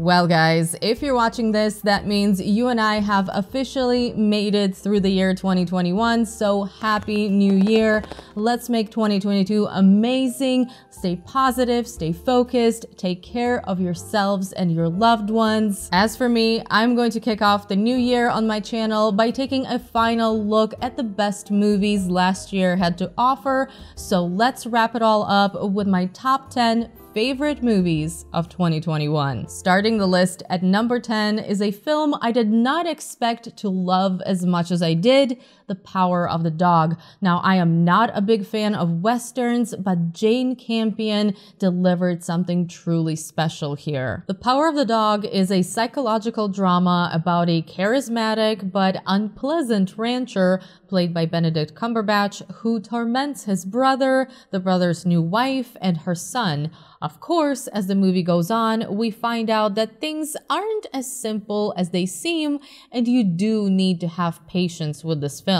Well, guys, if you're watching this, that means you and I have officially made it through the year 2021. So happy new year. Let's make 2022 amazing. Stay positive, stay focused, take care of yourselves and your loved ones. As for me, I'm going to kick off the new year on my channel by taking a final look at the best movies last year had to offer. So let's wrap it all up with my top 10 favorite movies of 2021. Starting the list at number 10 is a film I did not expect to love as much as I did, The Power of the Dog. Now, I am not a big fan of westerns, but Jane Campion delivered something truly special here. The Power of the Dog is a psychological drama about a charismatic but unpleasant rancher played by Benedict Cumberbatch who torments his brother, the brother's new wife, and her son of course, as the movie goes on, we find out that things aren't as simple as they seem, and you do need to have patience with this film.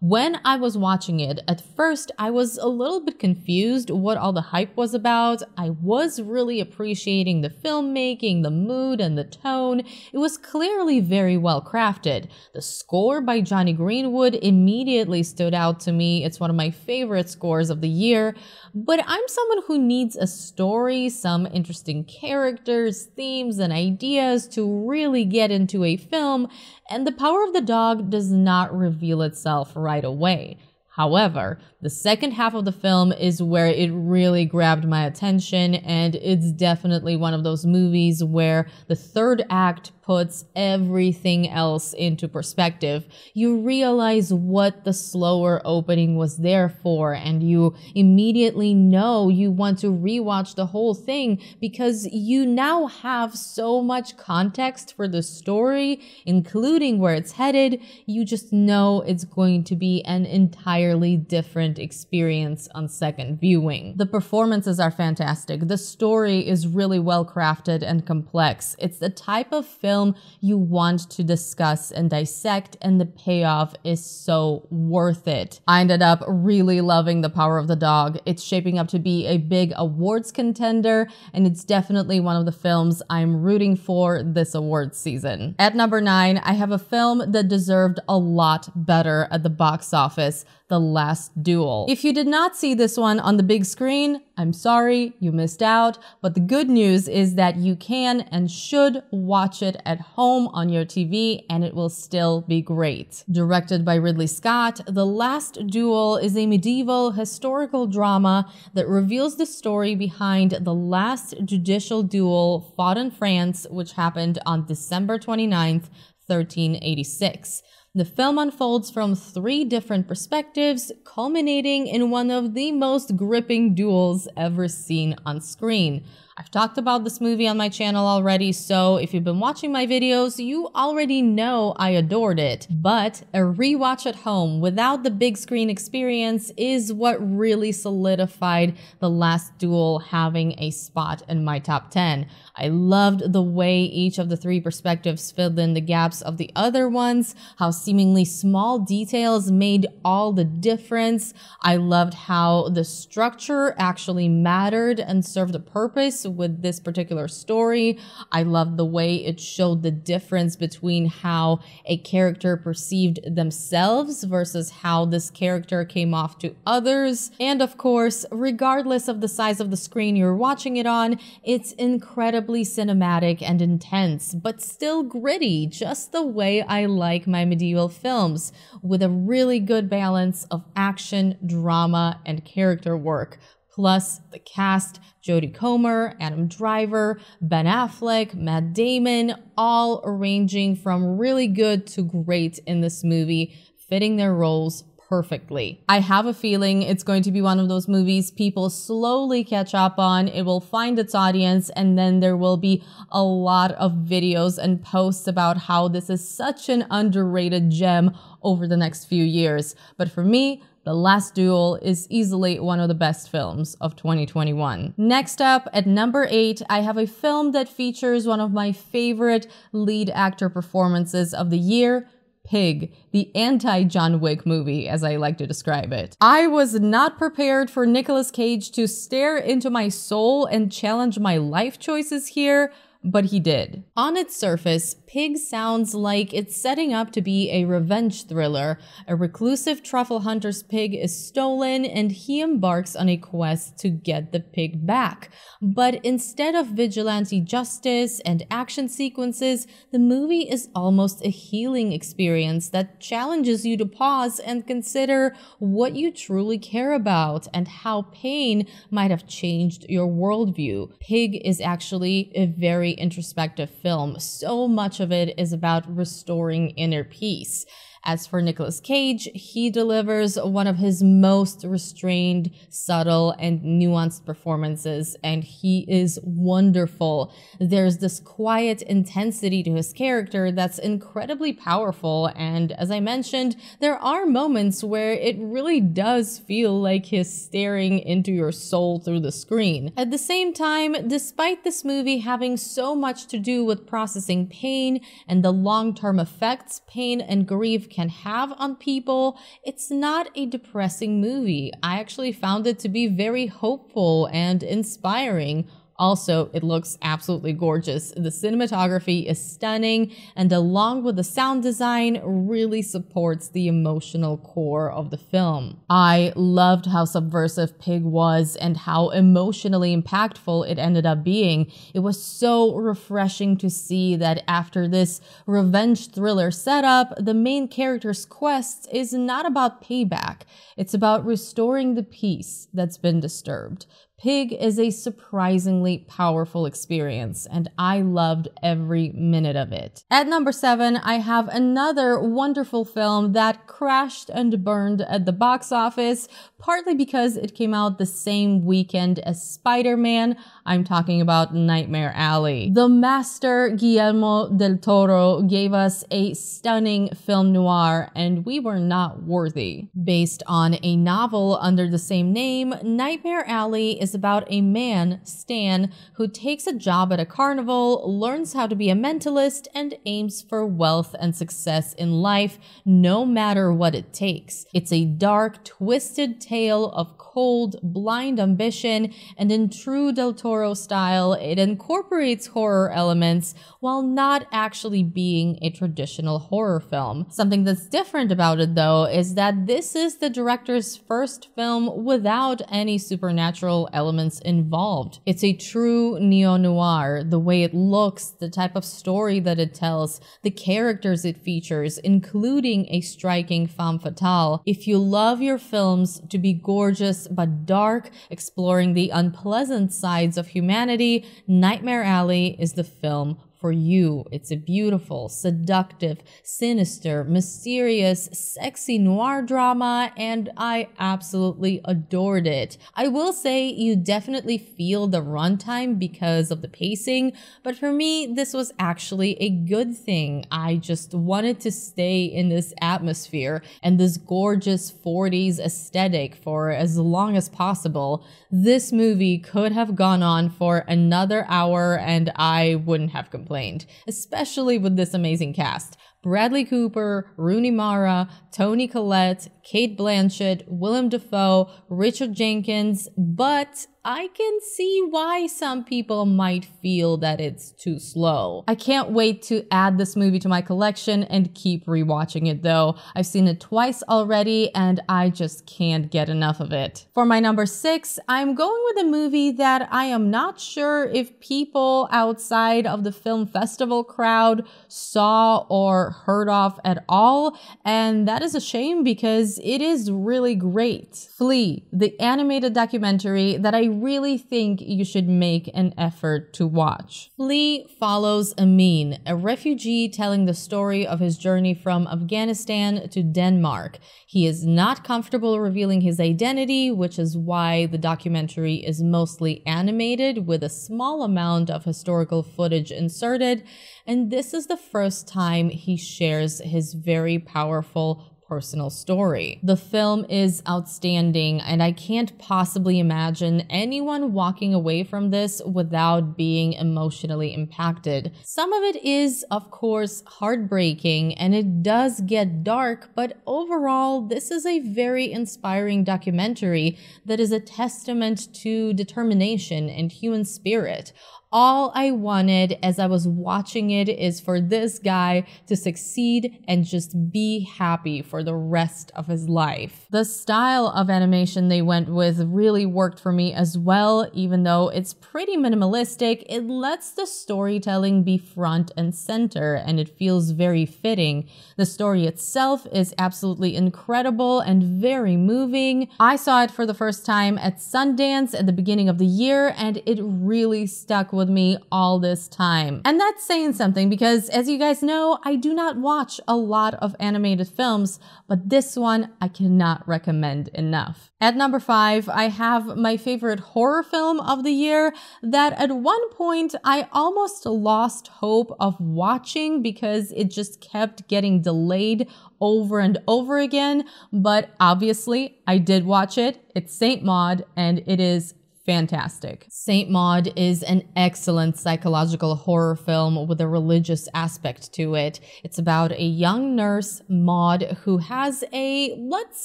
When I was watching it, at first I was a little bit confused what all the hype was about. I was really appreciating the filmmaking, the mood, and the tone. It was clearly very well crafted. The score by Jonny Greenwood immediately stood out to me. It's one of my favorite scores of the year. But I'm someone who needs a story, some interesting characters, themes, and ideas to really get into a film, and the power of the dog does not reveal itself right away. However, the second half of the film is where it really grabbed my attention, and it's definitely one of those movies where the third act puts everything else into perspective. You realize what the slower opening was there for, and you immediately know you want to rewatch the whole thing because you now have so much context for the story, including where it's headed. You just know it's going to be an entirely different experience on second viewing. The performances are fantastic. The story is really well crafted and complex. It's the type of film film you want to discuss and dissect, and the payoff is so worth it. I ended up really loving The Power of the Dog. It's shaping up to be a big awards contender, and it's definitely one of the films I'm rooting for this awards season. At number nine, I have a film that deserved a lot better at the box office the Last Duel. If you did not see this one on the big screen, I'm sorry, you missed out, but the good news is that you can and should watch it at home on your TV and it will still be great. Directed by Ridley Scott, The Last Duel is a medieval historical drama that reveals the story behind the last judicial duel fought in France, which happened on December 29th, 1386. The film unfolds from three different perspectives, culminating in one of the most gripping duels ever seen on screen. I've talked about this movie on my channel already, so if you've been watching my videos, you already know I adored it. But a rewatch at home without the big screen experience is what really solidified The Last Duel having a spot in my top 10. I loved the way each of the three perspectives filled in the gaps of the other ones, how seemingly small details made all the difference. I loved how the structure actually mattered and served a purpose with this particular story. I loved the way it showed the difference between how a character perceived themselves versus how this character came off to others. And of course, regardless of the size of the screen you're watching it on, it's incredibly cinematic and intense, but still gritty, just the way I like my medieval films, with a really good balance of action, drama, and character work plus the cast Jodie Comer, Adam Driver, Ben Affleck, Matt Damon, all ranging from really good to great in this movie, fitting their roles perfectly. I have a feeling it's going to be one of those movies people slowly catch up on. It will find its audience and then there will be a lot of videos and posts about how this is such an underrated gem over the next few years. But for me, the Last Duel is easily one of the best films of 2021. Next up, at number 8, I have a film that features one of my favorite lead actor performances of the year, Pig, the anti John Wick movie, as I like to describe it. I was not prepared for Nicolas Cage to stare into my soul and challenge my life choices here, but he did. On its surface, Pig sounds like it's setting up to be a revenge thriller. A reclusive truffle hunter's pig is stolen and he embarks on a quest to get the pig back. But instead of vigilante justice and action sequences, the movie is almost a healing experience that challenges you to pause and consider what you truly care about and how pain might have changed your worldview. Pig is actually a very introspective film. So much of it is about restoring inner peace. As for Nicolas Cage, he delivers one of his most restrained, subtle, and nuanced performances, and he is wonderful. There's this quiet intensity to his character that's incredibly powerful, and as I mentioned, there are moments where it really does feel like he's staring into your soul through the screen. At the same time, despite this movie having so much to do with processing pain and the long-term effects pain and grief can have on people, it's not a depressing movie. I actually found it to be very hopeful and inspiring also, it looks absolutely gorgeous. The cinematography is stunning, and along with the sound design, really supports the emotional core of the film. I loved how subversive Pig was and how emotionally impactful it ended up being. It was so refreshing to see that after this revenge thriller setup, the main character's quest is not about payback. It's about restoring the peace that's been disturbed. Pig is a surprisingly powerful experience, and I loved every minute of it. At number seven, I have another wonderful film that crashed and burned at the box office, partly because it came out the same weekend as Spider-Man. I'm talking about Nightmare Alley. The master Guillermo del Toro gave us a stunning film noir, and we were not worthy. Based on a novel under the same name, Nightmare Alley is about a man, Stan, who takes a job at a carnival, learns how to be a mentalist, and aims for wealth and success in life, no matter what it takes. It's a dark, twisted tale of cold, blind ambition, and in true Del Toro style, it incorporates horror elements while not actually being a traditional horror film. Something that's different about it, though, is that this is the director's first film without any supernatural elements involved. It's a true neo-noir, the way it looks, the type of story that it tells, the characters it features, including a striking femme fatale. If you love your films to be gorgeous but dark, exploring the unpleasant sides of humanity, Nightmare Alley is the film for you. It's a beautiful, seductive, sinister, mysterious, sexy noir drama, and I absolutely adored it. I will say you definitely feel the runtime because of the pacing, but for me, this was actually a good thing. I just wanted to stay in this atmosphere and this gorgeous 40s aesthetic for as long as possible. This movie could have gone on for another hour and I wouldn't have complained complained, especially with this amazing cast. Bradley Cooper, Rooney Mara, Toni Collette, Cate Blanchett, Willem Dafoe, Richard Jenkins, but I can see why some people might feel that it's too slow. I can't wait to add this movie to my collection and keep rewatching it though. I've seen it twice already and I just can't get enough of it. For my number six, I'm going with a movie that I am not sure if people outside of the film festival crowd saw or heard of at all, and that is a shame because it is really great. Flee, the animated documentary that I really think you should make an effort to watch. Flee follows Amin, a refugee telling the story of his journey from Afghanistan to Denmark. He is not comfortable revealing his identity, which is why the documentary is mostly animated with a small amount of historical footage inserted. And this is the first time he shares his very powerful personal story. The film is outstanding, and I can't possibly imagine anyone walking away from this without being emotionally impacted. Some of it is, of course, heartbreaking, and it does get dark, but overall, this is a very inspiring documentary that is a testament to determination and human spirit all I wanted as I was watching it is for this guy to succeed and just be happy for the rest of his life. The style of animation they went with really worked for me as well, even though it's pretty minimalistic, it lets the storytelling be front and center and it feels very fitting. The story itself is absolutely incredible and very moving. I saw it for the first time at Sundance at the beginning of the year and it really stuck with with me all this time. And that's saying something because as you guys know, I do not watch a lot of animated films, but this one I cannot recommend enough. At number five, I have my favorite horror film of the year that at one point I almost lost hope of watching because it just kept getting delayed over and over again. But obviously, I did watch it. It's Saint Maud, and it is fantastic. Saint Maud is an excellent psychological horror film with a religious aspect to it. It's about a young nurse, Maud, who has a, let's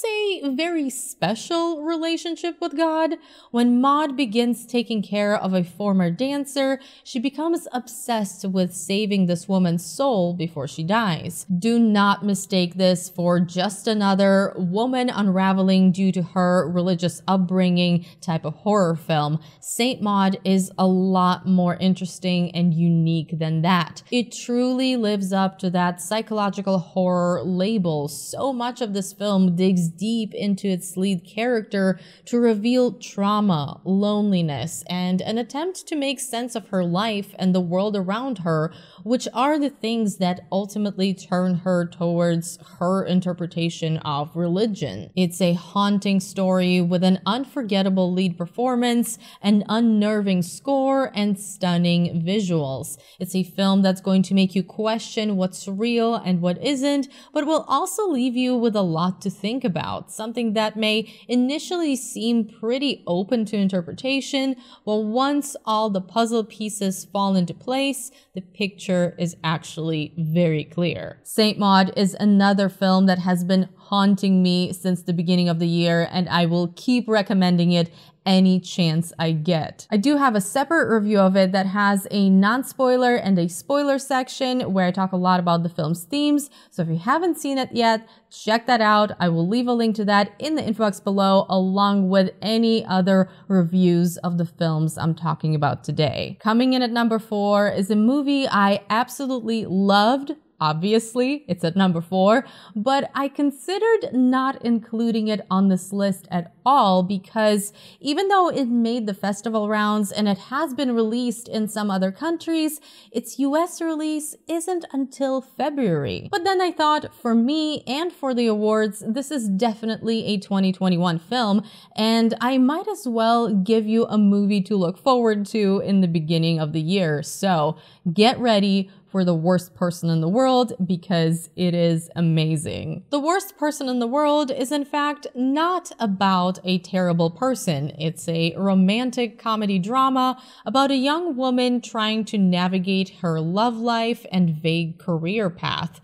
say, very special relationship with God. When Maud begins taking care of a former dancer, she becomes obsessed with saving this woman's soul before she dies. Do not mistake this for just another woman unraveling due to her religious upbringing type of horror film film, Saint Maud is a lot more interesting and unique than that. It truly lives up to that psychological horror label. So much of this film digs deep into its lead character to reveal trauma, loneliness, and an attempt to make sense of her life and the world around her, which are the things that ultimately turn her towards her interpretation of religion. It's a haunting story with an unforgettable lead performance tense and unnerving score and stunning visuals. It's a film that's going to make you question what's real and what isn't, but will also leave you with a lot to think about, something that may initially seem pretty open to interpretation, but once all the puzzle pieces fall into place, the picture is actually very clear. Saint Maud is another film that has been haunting me since the beginning of the year, and I will keep recommending it any chance I get. I do have a separate review of it that has a non-spoiler and a spoiler section where I talk a lot about the film's themes. So if you haven't seen it yet, check that out. I will leave a link to that in the info box below along with any other reviews of the films I'm talking about today. Coming in at number four is a movie I absolutely loved Obviously, it's at number four, but I considered not including it on this list at all because even though it made the festival rounds and it has been released in some other countries, its US release isn't until February. But then I thought for me and for the awards, this is definitely a 2021 film, and I might as well give you a movie to look forward to in the beginning of the year. So get ready for the worst person in the world because it is amazing. The worst person in the world is in fact not about a terrible person. It's a romantic comedy drama about a young woman trying to navigate her love life and vague career path.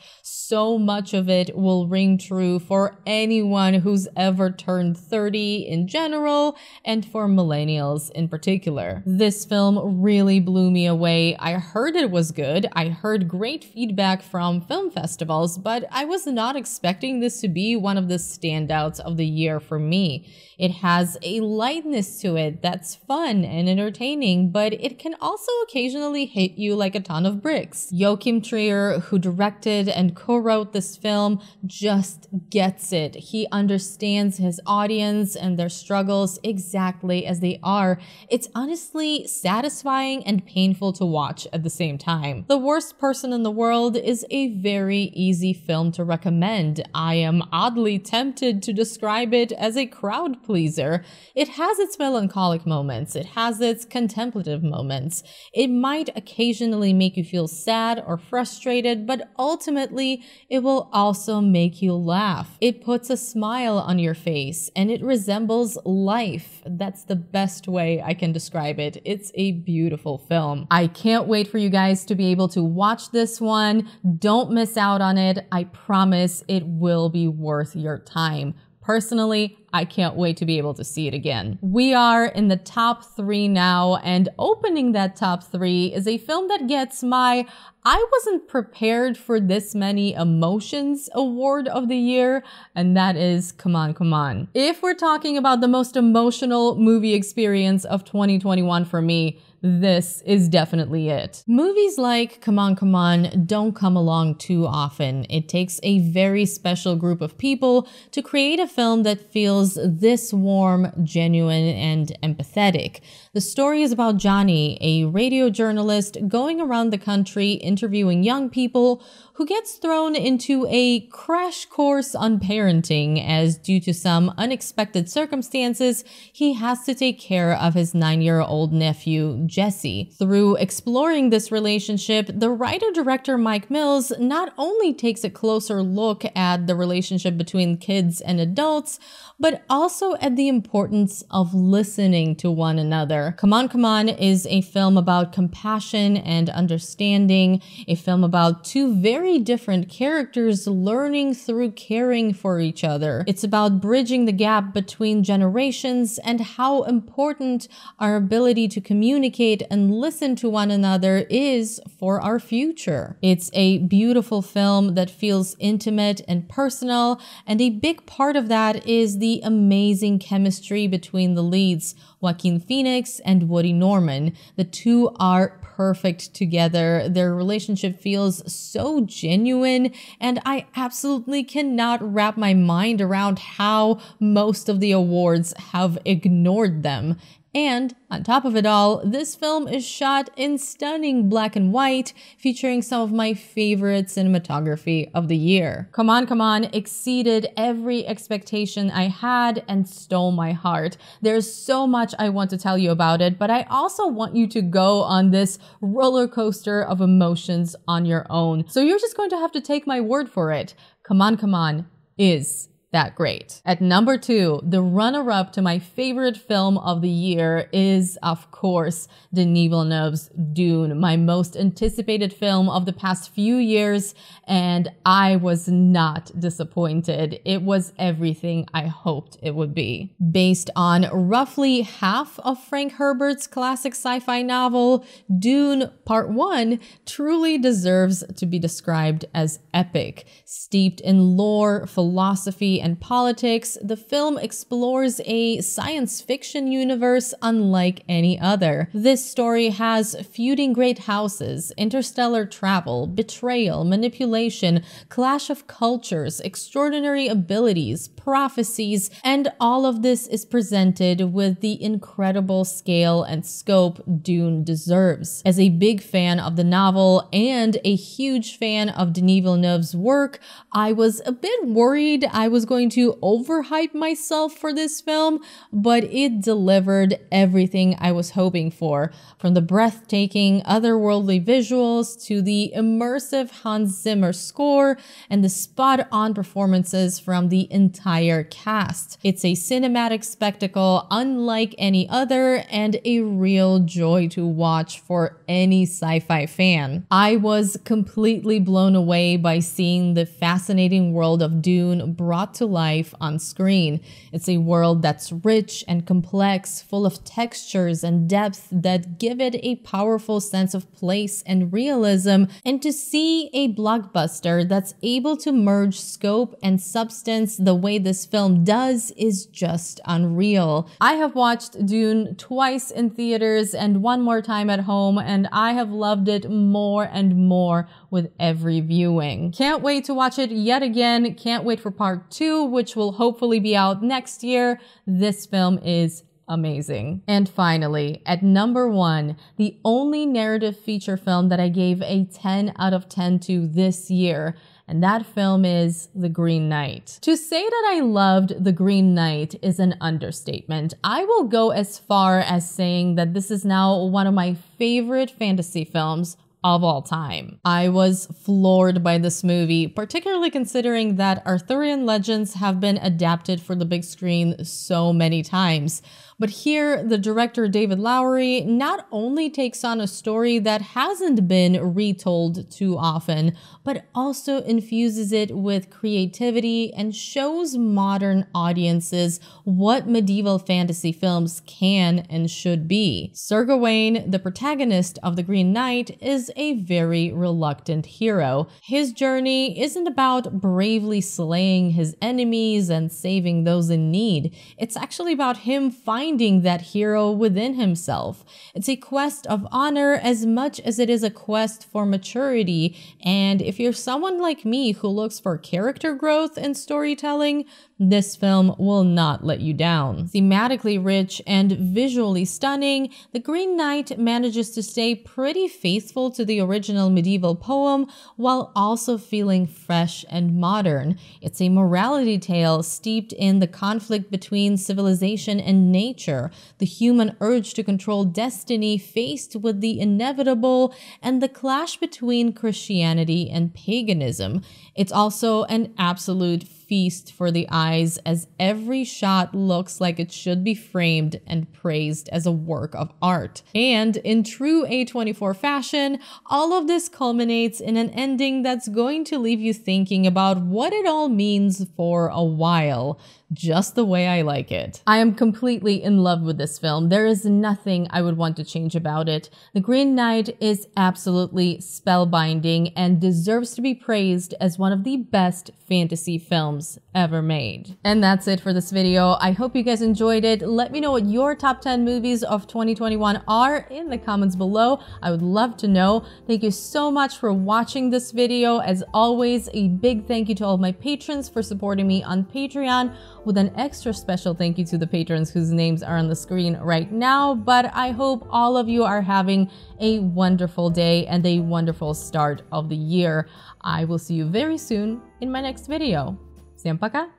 So much of it will ring true for anyone who's ever turned 30 in general and for millennials in particular. This film really blew me away. I heard it was good. I heard great feedback from film festivals, but I was not expecting this to be one of the standouts of the year for me. It has a lightness to it that's fun and entertaining, but it can also occasionally hit you like a ton of bricks. Joachim Trier, who directed and co-wrote this film, just gets it. He understands his audience and their struggles exactly as they are. It's honestly satisfying and painful to watch at the same time. The Worst Person in the World is a very easy film to recommend. I am oddly tempted to describe it as a crowd pleaser. It has its melancholic moments, it has its contemplative moments. It might occasionally make you feel sad or frustrated, but ultimately, it will also make you laugh. It puts a smile on your face and it resembles life. That's the best way I can describe it. It's a beautiful film. I can't wait for you guys to be able to watch this one. Don't miss out on it. I promise it will be worth your time. Personally, I can't wait to be able to see it again. We are in the top three now, and opening that top three is a film that gets my I wasn't prepared for this many emotions award of the year, and that is Come On, Come On. If we're talking about the most emotional movie experience of 2021 for me, this is definitely it. Movies like Come On, Come On don't come along too often. It takes a very special group of people to create a film that feels this warm, genuine, and empathetic. The story is about Johnny, a radio journalist going around the country interviewing young people who gets thrown into a crash course on parenting as due to some unexpected circumstances, he has to take care of his nine-year-old nephew, Jesse. Through exploring this relationship, the writer-director Mike Mills not only takes a closer look at the relationship between kids and adults, but also at the importance of listening to one another. Come On, Come On is a film about compassion and understanding, a film about two very different characters learning through caring for each other. It's about bridging the gap between generations and how important our ability to communicate and listen to one another is for our future. It's a beautiful film that feels intimate and personal, and a big part of that is the amazing chemistry between the leads, Joaquin Phoenix and Woody Norman. The two are perfect together. Their relationship feels so genuine, and I absolutely cannot wrap my mind around how most of the awards have ignored them. And on top of it all, this film is shot in stunning black and white, featuring some of my favorite cinematography of the year. Come On, Come On exceeded every expectation I had and stole my heart. There's so much I want to tell you about it, but I also want you to go on this roller coaster of emotions on your own. So you're just going to have to take my word for it. Come On, Come On is that great. At number two, the runner up to my favorite film of the year is, of course, Denis Villeneuve's Dune, my most anticipated film of the past few years, and I was not disappointed. It was everything I hoped it would be. Based on roughly half of Frank Herbert's classic sci fi novel, Dune Part 1 truly deserves to be described as epic. Steeped in lore, philosophy, and politics, the film explores a science fiction universe unlike any other. This story has feuding great houses, interstellar travel, betrayal, manipulation, clash of cultures, extraordinary abilities, prophecies, and all of this is presented with the incredible scale and scope Dune deserves. As a big fan of the novel and a huge fan of Denis Villeneuve's work, I was a bit worried I was going to overhype myself for this film, but it delivered everything I was hoping for, from the breathtaking, otherworldly visuals to the immersive Hans Zimmer score and the spot-on performances from the entire cast. It's a cinematic spectacle unlike any other and a real joy to watch for any sci-fi fan. I was completely blown away by seeing the fascinating world of Dune brought to life on screen. It's a world that's rich and complex, full of textures and depth that give it a powerful sense of place and realism. And to see a blockbuster that's able to merge scope and substance the way this film does is just unreal. I have watched Dune twice in theaters and one more time at home, and I have loved it more and more with every viewing. Can't wait to watch it yet again. Can't wait for part two, which will hopefully be out next year. This film is amazing. And finally, at number one, the only narrative feature film that I gave a 10 out of 10 to this year. And that film is The Green Knight. To say that I loved The Green Knight is an understatement. I will go as far as saying that this is now one of my favorite fantasy films of all time. I was floored by this movie, particularly considering that Arthurian legends have been adapted for the big screen so many times. But here, the director David Lowery not only takes on a story that hasn't been retold too often, but also infuses it with creativity and shows modern audiences what medieval fantasy films can and should be. Sir Gawain, the protagonist of The Green Knight, is a very reluctant hero. His journey isn't about bravely slaying his enemies and saving those in need. It's actually about him finding that hero within himself. It's a quest of honor as much as it is a quest for maturity. And if you're someone like me who looks for character growth in storytelling, this film will not let you down. Thematically rich and visually stunning, The Green Knight manages to stay pretty faithful to the original medieval poem while also feeling fresh and modern. It's a morality tale steeped in the conflict between civilization and nature, the human urge to control destiny faced with the inevitable, and the clash between Christianity and paganism. It's also an absolute feast for the eyes as every shot looks like it should be framed and praised as a work of art. And in true A24 fashion, all of this culminates in an ending that's going to leave you thinking about what it all means for a while just the way I like it. I am completely in love with this film. There is nothing I would want to change about it. The Green Knight is absolutely spellbinding and deserves to be praised as one of the best fantasy films ever made. And that's it for this video. I hope you guys enjoyed it. Let me know what your top 10 movies of 2021 are in the comments below. I would love to know. Thank you so much for watching this video. As always, a big thank you to all my patrons for supporting me on Patreon with an extra special thank you to the patrons whose names are on the screen right now. But I hope all of you are having a wonderful day and a wonderful start of the year. I will see you very soon in my next video. Всем пока!